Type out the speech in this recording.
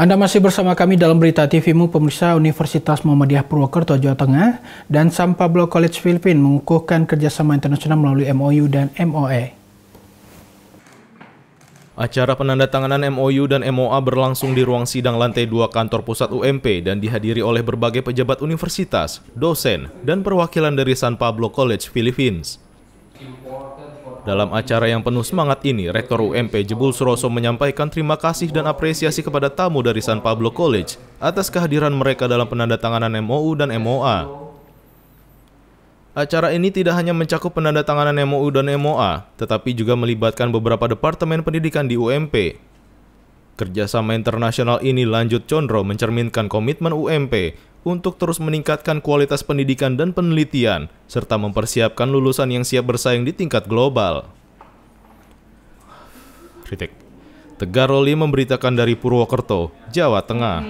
Anda masih bersama kami dalam Berita TVmu, pemirsa Universitas Muhammadiyah Purwokerto, Jawa Tengah, dan San Pablo College Filipina mengukuhkan kerjasama internasional melalui MOU dan MOE. Acara penandatanganan MOU dan MOA berlangsung di ruang sidang lantai 2 kantor pusat UMP dan dihadiri oleh berbagai pejabat universitas, dosen, dan perwakilan dari San Pablo College Philippines. Dalam acara yang penuh semangat ini, Rektor UMP Jebul Suroso menyampaikan terima kasih dan apresiasi kepada tamu dari San Pablo College atas kehadiran mereka dalam penandatanganan MOU dan MOA. Acara ini tidak hanya mencakup penandatanganan MOU dan MOA, tetapi juga melibatkan beberapa departemen pendidikan di UMP. Kerjasama internasional ini lanjut condro mencerminkan komitmen UMP untuk terus meningkatkan kualitas pendidikan dan penelitian, serta mempersiapkan lulusan yang siap bersaing di tingkat global. Ritik. Tegaroli memberitakan dari Purwokerto, Jawa Tengah.